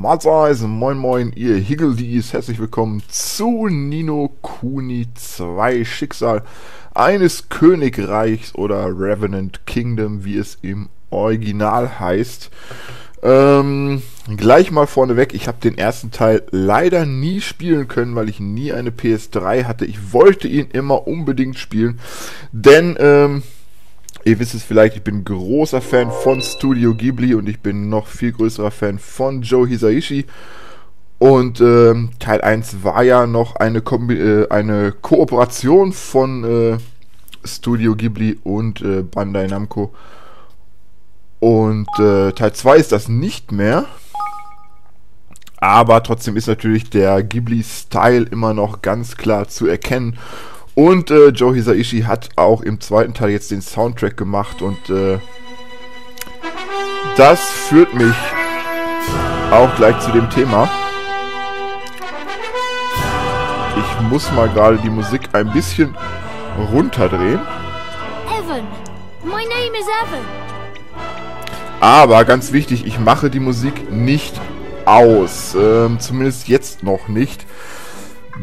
Mahlzeit, moin moin, ihr Higgledies, herzlich willkommen zu Nino Kuni 2 Schicksal eines Königreichs oder Revenant Kingdom, wie es im Original heißt. Ähm, gleich mal vorneweg, ich habe den ersten Teil leider nie spielen können, weil ich nie eine PS3 hatte. Ich wollte ihn immer unbedingt spielen, denn ähm, Ihr wisst es vielleicht, ich bin großer Fan von Studio Ghibli und ich bin noch viel größerer Fan von Joe Hisaishi. Und ähm, Teil 1 war ja noch eine, Kombi äh, eine Kooperation von äh, Studio Ghibli und äh, Bandai Namco. Und äh, Teil 2 ist das nicht mehr. Aber trotzdem ist natürlich der Ghibli-Style immer noch ganz klar zu erkennen. Und äh, Joe Hisaishi hat auch im zweiten Teil jetzt den Soundtrack gemacht und äh, das führt mich auch gleich zu dem Thema. Ich muss mal gerade die Musik ein bisschen runterdrehen. Evan, my name is Evan. Aber ganz wichtig, ich mache die Musik nicht aus. Ähm, zumindest jetzt noch nicht.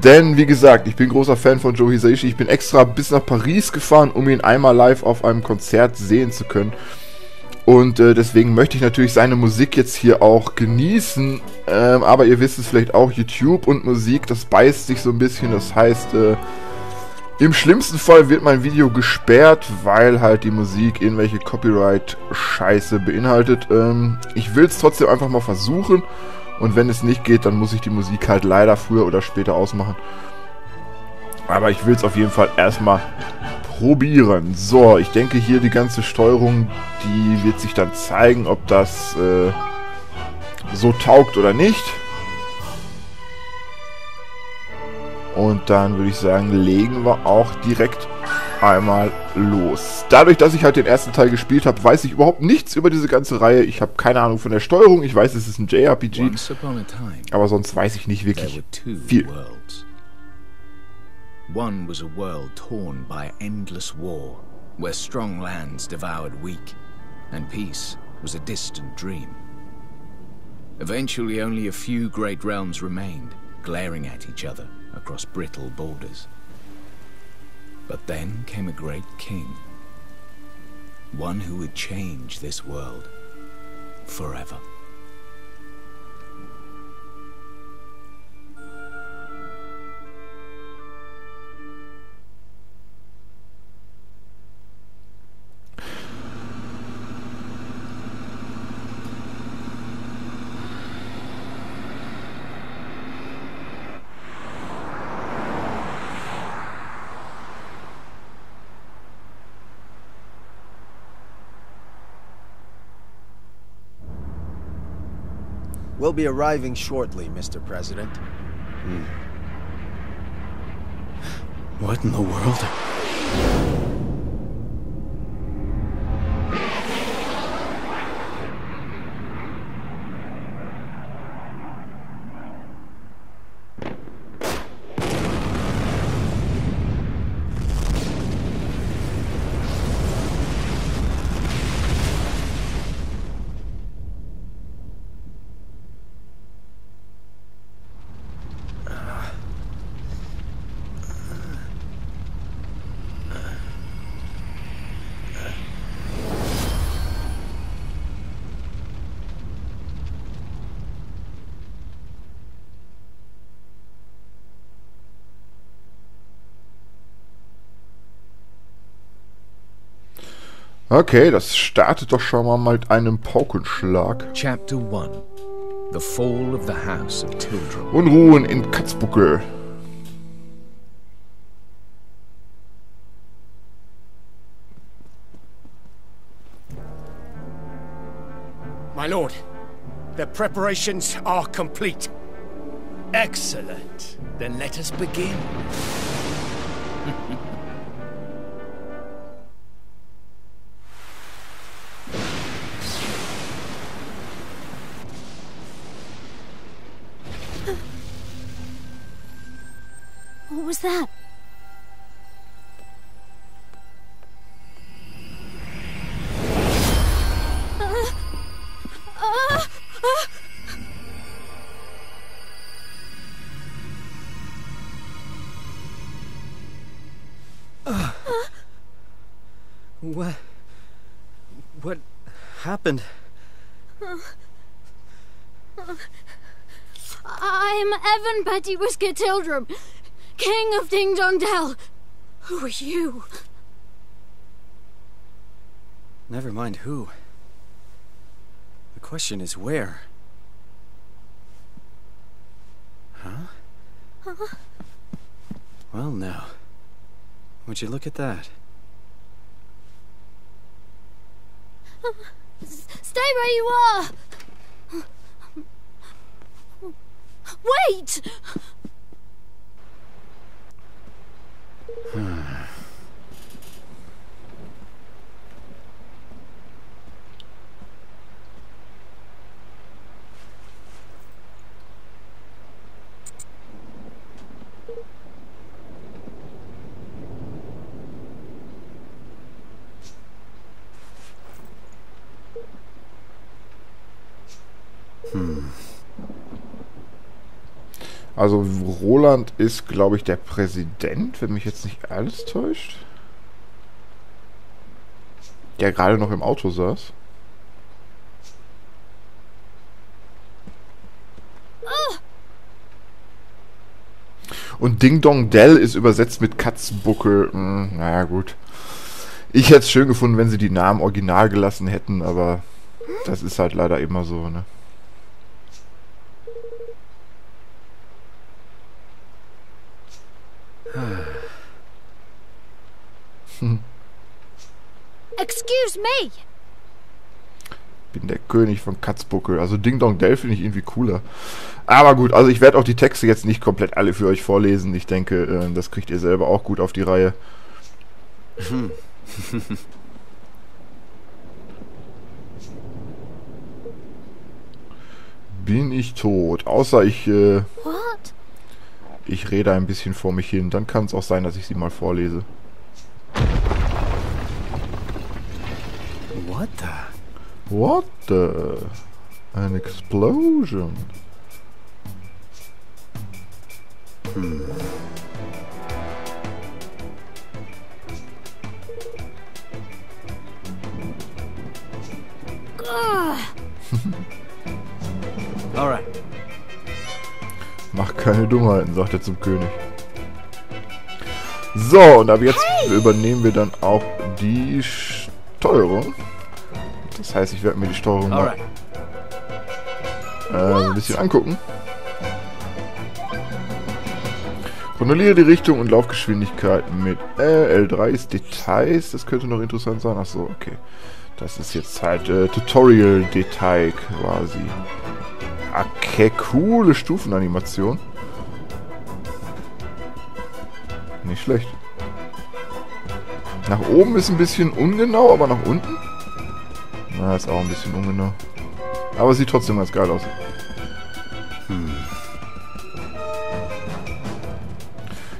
Denn, wie gesagt, ich bin großer Fan von Joe Hisaishi. Ich bin extra bis nach Paris gefahren, um ihn einmal live auf einem Konzert sehen zu können. Und äh, deswegen möchte ich natürlich seine Musik jetzt hier auch genießen. Ähm, aber ihr wisst es vielleicht auch, YouTube und Musik, das beißt sich so ein bisschen. Das heißt, äh, im schlimmsten Fall wird mein Video gesperrt, weil halt die Musik irgendwelche Copyright-Scheiße beinhaltet. Ähm, ich will es trotzdem einfach mal versuchen. Und wenn es nicht geht, dann muss ich die Musik halt leider früher oder später ausmachen. Aber ich will es auf jeden Fall erstmal probieren. So, ich denke hier die ganze Steuerung, die wird sich dann zeigen, ob das äh, so taugt oder nicht. Und dann würde ich sagen, legen wir auch direkt einmal los. Dadurch, dass ich halt den ersten Teil gespielt habe, weiß ich überhaupt nichts über diese ganze Reihe. Ich habe keine Ahnung von der Steuerung. Ich weiß, es ist ein JRPG. Aber sonst weiß ich nicht wirklich viel. One was a world torn by endless war, where strong lands devoured weak, and peace was a distant dream. Eventually only a few great realms remained, glaring at each other across brittle borders. But then came a great king. One who would change this world forever. We'll be arriving shortly, Mr. President. Hmm. What in the world? Okay, das startet doch schon mal mit einem Paukenschlag. Chapter 1 The Fall of the House of Tildrum. Unruhen in Katzbuckel. My lord, the preparations are complete. Excellent. Then let us begin. happened? I'm Evan Petty Whisker Tildrum, King of Ding Dong Dell. Who are you? Never mind who. The question is where. Huh? Well, now. Would you look at that? Stay where you are! Wait! Hmm. Also Roland ist, glaube ich, der Präsident, wenn mich jetzt nicht alles täuscht. Der gerade noch im Auto saß. Und Ding Dong Dell ist übersetzt mit Katzenbuckel. Hm, naja, gut. Ich hätte es schön gefunden, wenn sie die Namen original gelassen hätten, aber das ist halt leider immer so, ne? Excuse me! Bin der König von Katzbuckel. Also Ding Dong Dell finde ich irgendwie cooler. Aber gut, also ich werde auch die Texte jetzt nicht komplett alle für euch vorlesen. Ich denke, äh, das kriegt ihr selber auch gut auf die Reihe. Bin ich tot? Außer ich, äh, What? Ich rede ein bisschen vor mich hin. Dann kann es auch sein, dass ich sie mal vorlese. What the? What the? An explosion. Ugh. Alright. Mach keine Dummheiten, sagt er zum König. So, und ab jetzt übernehmen wir dann auch die Steuerung. Das heißt, ich werde mir die Steuerung mal äh, ein bisschen angucken. Kontrolliere die Richtung und Laufgeschwindigkeit mit äh, L3 ist Details. Das könnte noch interessant sein. Achso, okay. Das ist jetzt halt äh, Tutorial-Detail quasi. Okay, coole Stufenanimation. Nicht schlecht. Nach oben ist ein bisschen ungenau, aber nach unten? Na, ist auch ein bisschen ungenau. Aber sieht trotzdem ganz geil aus.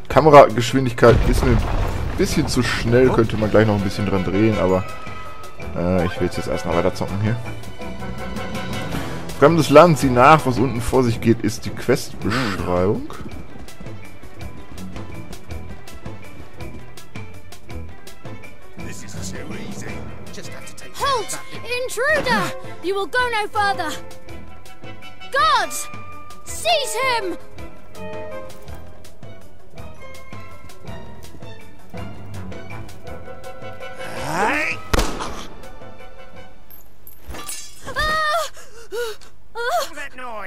Kamerageschwindigkeit ist mir ein bisschen zu schnell, könnte man gleich noch ein bisschen dran drehen, aber äh, ich will jetzt erstmal weiter zocken hier. Fremdes Land, sieh nach, was unten vor sich geht, ist die Questbeschreibung. This isn't so easy. Just have to take Halt! Intruder! You will go no further! Guards! Seize him! Ah!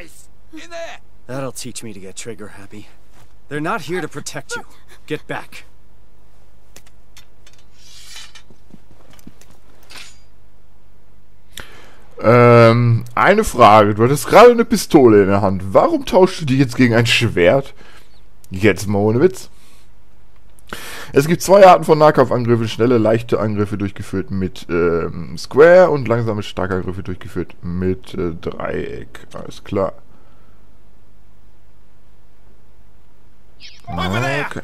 Noise? In there! That'll teach me to get trigger happy. They're not here to protect you. Get back. Ähm, eine Frage. Du hattest gerade eine Pistole in der Hand. Warum tauschst du die jetzt gegen ein Schwert? Jetzt mal ohne Witz. Es gibt zwei Arten von Nahkampfangriffen. Schnelle, leichte Angriffe durchgeführt mit ähm, Square und langsame, starke Angriffe durchgeführt mit äh, Dreieck. Alles klar. Okay.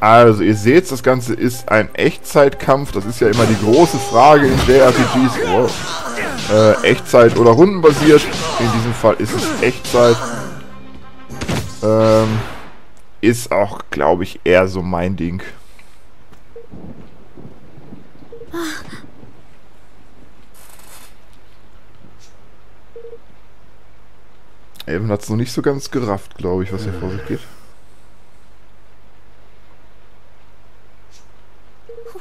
Also, ihr seht, das Ganze ist ein Echtzeitkampf. Das ist ja immer die große Frage in JRPGs. Wow. Äh, Echtzeit oder rundenbasiert. In diesem Fall ist es Echtzeit. Ähm, ist auch, glaube ich, eher so mein Ding. Evan hat es noch nicht so ganz gerafft, glaube ich, was hier vor sich geht.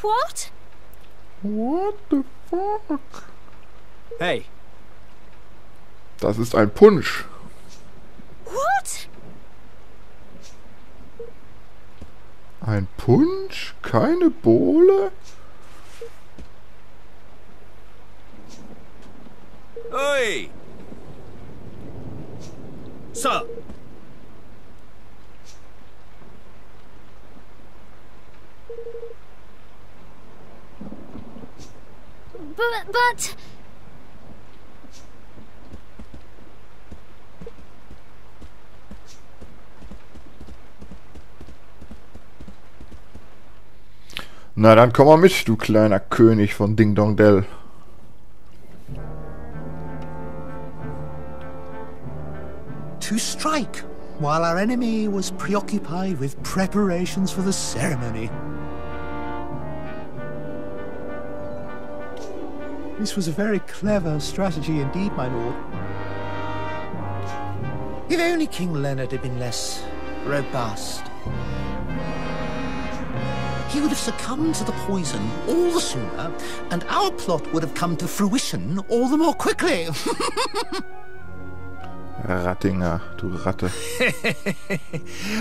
What? What the fuck? Hey, Das ist ein Punsch. What? Ein Punsch? Keine Bohle? Oi! Sir! But, but... Na dann komm mal mit, du kleiner König von Ding Dong Dell. to strike while our enemy was preoccupied with preparations for the ceremony. This was a very clever strategy indeed, my lord. If only King Leonard had been less robust. He would have succumbed to the poison all the sooner, and our plot would have come to fruition all the more quickly. Rattinger, du Ratte.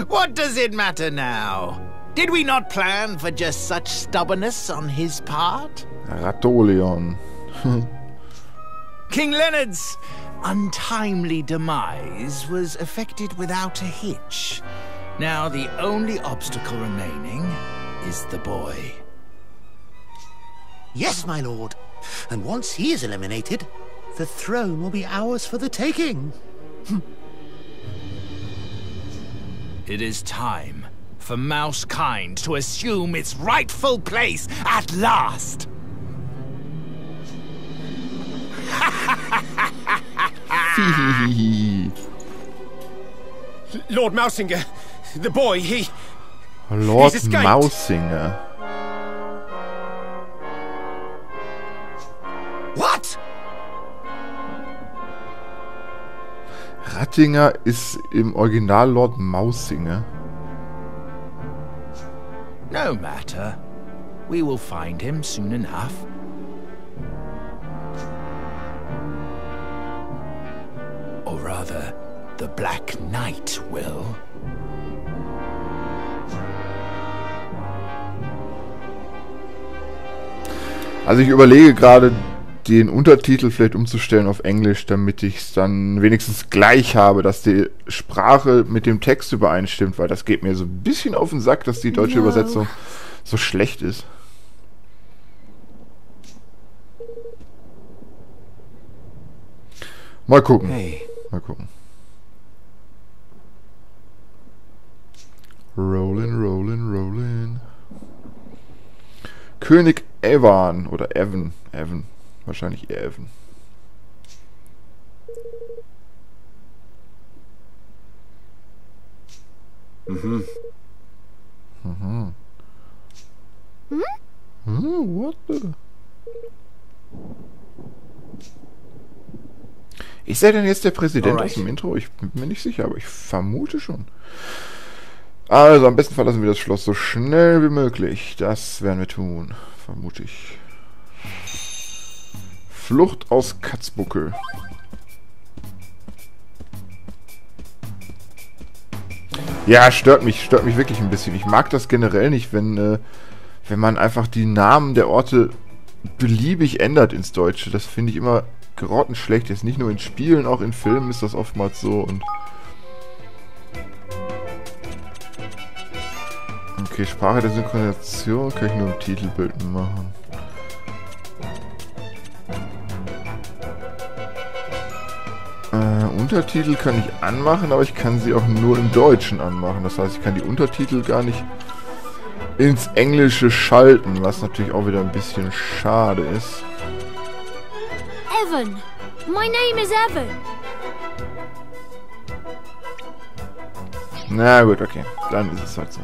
What does it matter now? Did we not plan for just such stubbornness on his part? Ratoleon. King Leonard's untimely demise was effected without a hitch. Now the only obstacle remaining is the boy. Yes, my lord. And once he is eliminated, the throne will be ours for the taking. It is time for Mousekind to assume its rightful place at last. Lord Mousinger, the boy, he... Lord. Mausinger. What? Rattinger ist im Original Lord Mausinger. No matter. We will find him soon enough. Or rather, the Black Knight will. Also ich überlege gerade, den Untertitel vielleicht umzustellen auf Englisch, damit ich es dann wenigstens gleich habe, dass die Sprache mit dem Text übereinstimmt, weil das geht mir so ein bisschen auf den Sack, dass die deutsche No. Übersetzung so schlecht ist. Mal gucken. Hey, Mal gucken. Rollin, rollin, rollin. König Evan oder Evan. Evan. Wahrscheinlich eher Evan. Mhm. Mhm. Hm, what the? Ist er denn jetzt der Präsident Alright. aus dem Intro? Ich bin mir nicht sicher, aber ich vermute schon. Also, am besten verlassen wir das Schloss so schnell wie möglich. Das werden wir tun. Vermute ich. Flucht aus Katzbuckel. Ja, stört mich, stört mich wirklich ein bisschen. Ich mag das generell nicht, wenn, äh, wenn man einfach die Namen der Orte beliebig ändert ins Deutsche. Das finde ich immer grottenschlecht. Jetzt nicht nur in Spielen, auch in Filmen ist das oftmals so und. Okay, Sprache der Synchronisation kann ich nur im Titelbild machen. Äh, Untertitel kann ich anmachen, aber ich kann sie auch nur im Deutschen anmachen. Das heißt, ich kann die Untertitel gar nicht ins Englische schalten, was natürlich auch wieder ein bisschen schade ist. Evan. My name is Evan. Na gut, okay. Dann ist es halt so.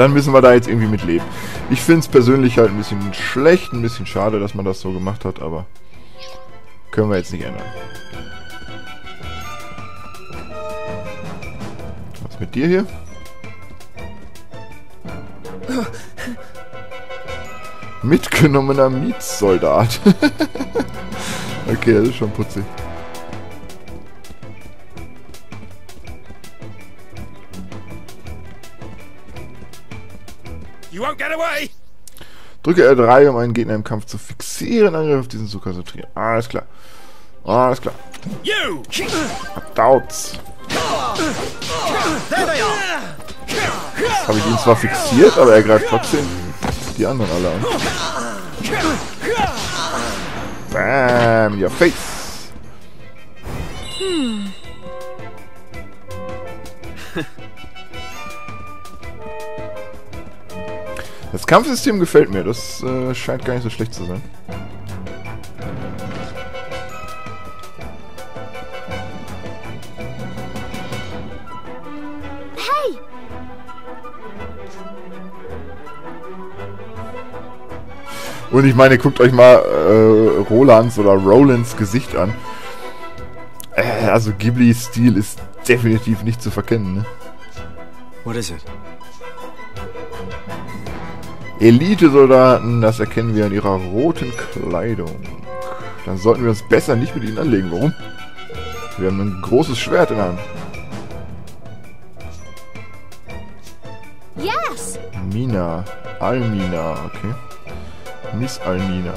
Dann müssen wir da jetzt irgendwie mit leben. Ich finde es persönlich halt ein bisschen schlecht, ein bisschen schade, dass man das so gemacht hat, aber können wir jetzt nicht ändern. Was mit dir hier? Mitgenommener Mietssoldat. okay, das ist schon putzig. Drücke R3, um einen Gegner im Kampf zu fixieren. Angriff auf diesen zu konzentrieren. Alles klar. Alles klar. You! Dauts. Jetzt habe ich ihn zwar fixiert, aber er greift trotzdem die anderen alle an. Bam, your face. Hm. Das Kampfsystem gefällt mir. Das äh, scheint gar nicht so schlecht zu sein. Hey! Und ich meine, guckt euch mal äh, Rolands oder Rolands Gesicht an. Äh, also Ghiblis Stil ist definitiv nicht zu verkennen, ne? What is it? Elite-Soldaten, das erkennen wir an ihrer roten Kleidung. Dann sollten wir uns besser nicht mit ihnen anlegen. Warum? Wir haben ein großes Schwert in der Hand. Yes! Mina. Almina, okay. Miss Almina.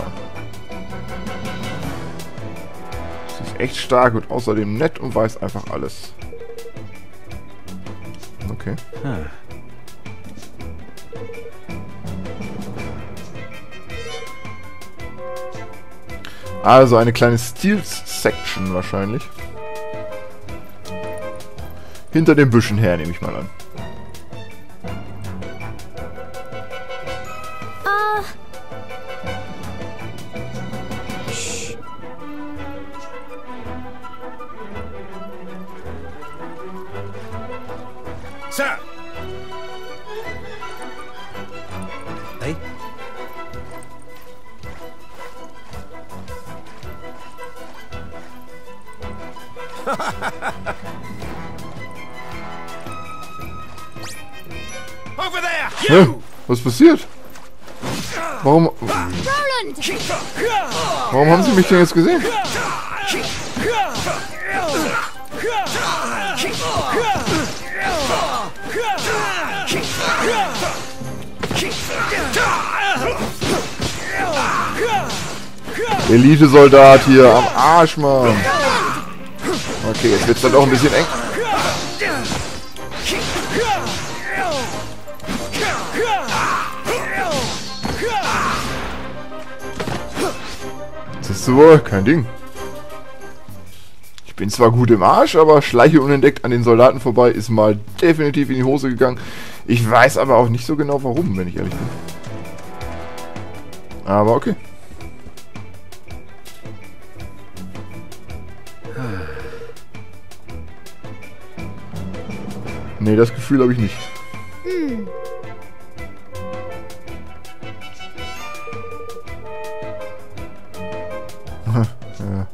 Sie ist echt stark und außerdem nett und weiß einfach alles. Okay. Huh. Also eine kleine Steel-Section wahrscheinlich. Hinter den Büschen her, nehme ich mal an. Hä? You! Was passiert? Warum, warum haben sie mich denn jetzt gesehen? Elite-Soldat hier am Arsch, Mann. Okay, jetzt wird's dann doch ein bisschen eng. Siehst du wohl, kein Ding. Ich bin zwar gut im Arsch, aber schleiche unentdeckt an den Soldaten vorbei ist mal definitiv in die Hose gegangen. Ich weiß aber auch nicht so genau warum, wenn ich ehrlich bin. Aber okay. Nee, das Gefühl habe ich nicht. ja.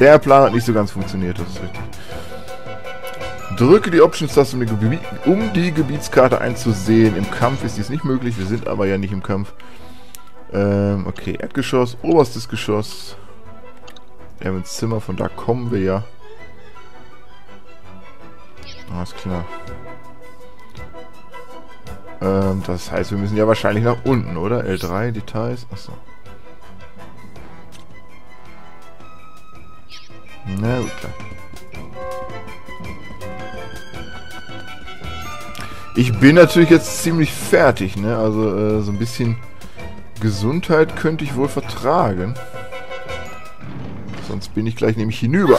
Der Plan hat nicht so ganz funktioniert, das ist richtig. Drücke die Options-Taste, um, um die Gebietskarte einzusehen. Im Kampf ist dies nicht möglich, wir sind aber ja nicht im Kampf. Ähm, okay, Erdgeschoss, oberstes Geschoss. Evans Zimmer, von da kommen wir ja. Alles klar. Ähm, das heißt, wir müssen ja wahrscheinlich nach unten, oder? L3, Details, achso. Na gut, klar. Ich bin natürlich jetzt ziemlich fertig, ne? Also äh, so ein bisschen Gesundheit könnte ich wohl vertragen. Sonst bin ich gleich nämlich hinüber.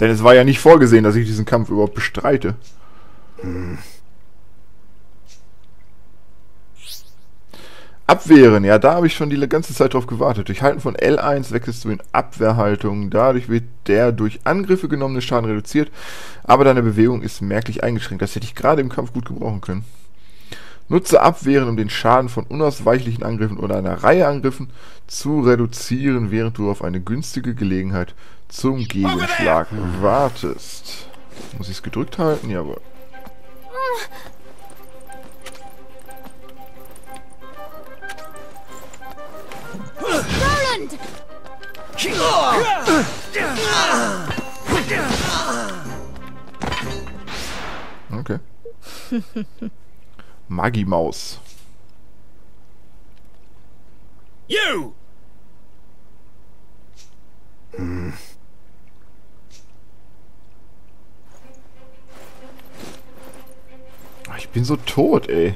Denn es war ja nicht vorgesehen, dass ich diesen Kampf überhaupt bestreite. Abwehren, ja, da habe ich schon die ganze Zeit drauf gewartet. Durch Halten von L1 wechselst du in Abwehrhaltung. Dadurch wird der durch Angriffe genommene Schaden reduziert, aber deine Bewegung ist merklich eingeschränkt. Das hätte ich gerade im Kampf gut gebrauchen können. Nutze Abwehren, um den Schaden von unausweichlichen Angriffen oder einer Reihe Angriffen zu reduzieren, während du auf eine günstige Gelegenheit zum Gegenschlag wartest. Muss ich es gedrückt halten? Jawohl. Roland! Okay. Maggie Maus. You! Ah, bin so tot, ey.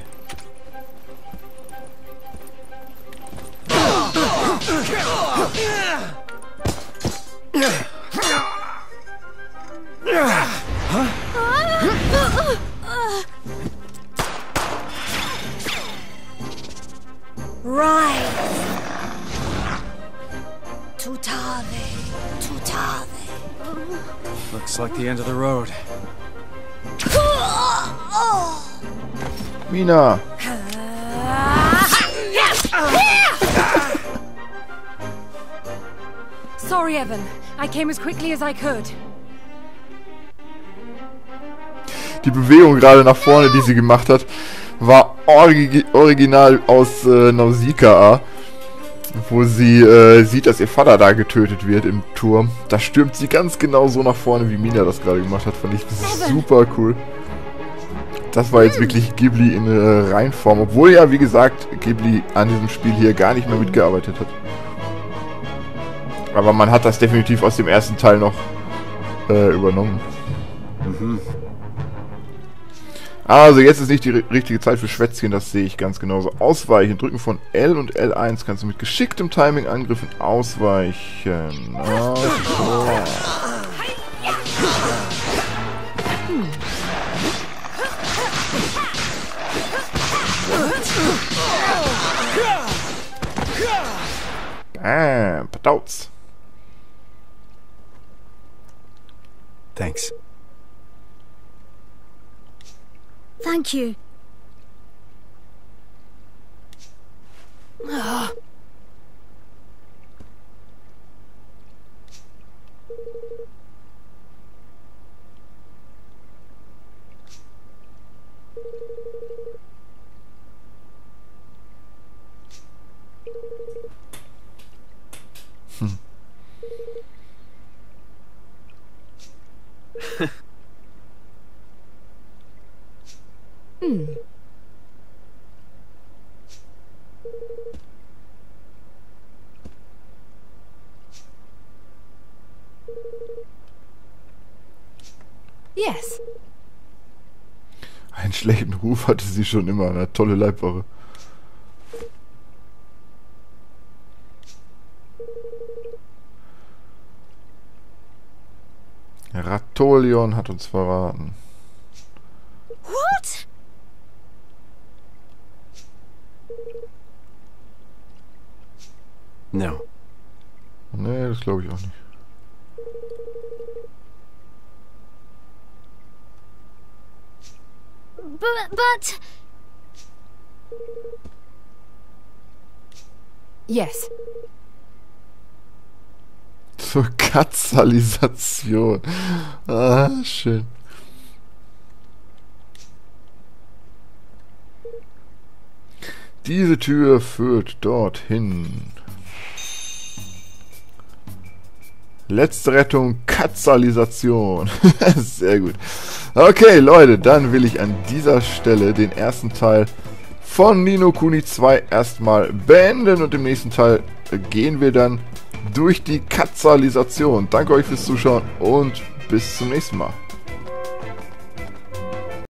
Rise! Tutave, tutave. Looks like the end of the road. Mina. Sorry, Evan. I came as quickly as I could. Die Bewegung gerade nach vorne, die sie gemacht hat, war origi original aus äh, Nausicaa. Wo sie äh, sieht, dass ihr Vater da getötet wird im Turm. Da stürmt sie ganz genau so nach vorne, wie Mina das gerade gemacht hat. Fand ich super cool. Das war jetzt wirklich Ghibli in äh, Reinform. Obwohl ja, wie gesagt, Ghibli an diesem Spiel hier gar nicht mehr mitgearbeitet hat. Aber man hat das definitiv aus dem ersten Teil noch äh, übernommen. Also jetzt ist nicht die ri- richtige Zeit für Schwätzchen, das sehe ich ganz genauso. Ausweichen, drücken von L und L1 kannst du mit geschicktem Timing Angriffen ausweichen. Also. Bam, Patauz. Thanks. Thank you. Ah. Yes. Einen schlechten Ruf hatte sie schon immer, eine tolle Leibwache. Ratolion hat uns verraten. What? No. Nee, das glaube ich auch nicht. But, but... Yes. Zur Katzalisation. Ah, schön. Diese Tür führt dorthin. Letzte Rettung, Katzalisation. Sehr gut. Okay, Leute, dann will ich an dieser Stelle den ersten Teil von Nino Kuni 2 erstmal beenden und im nächsten Teil gehen wir dann durch die Katzalisation. Danke euch fürs Zuschauen und bis zum nächsten Mal.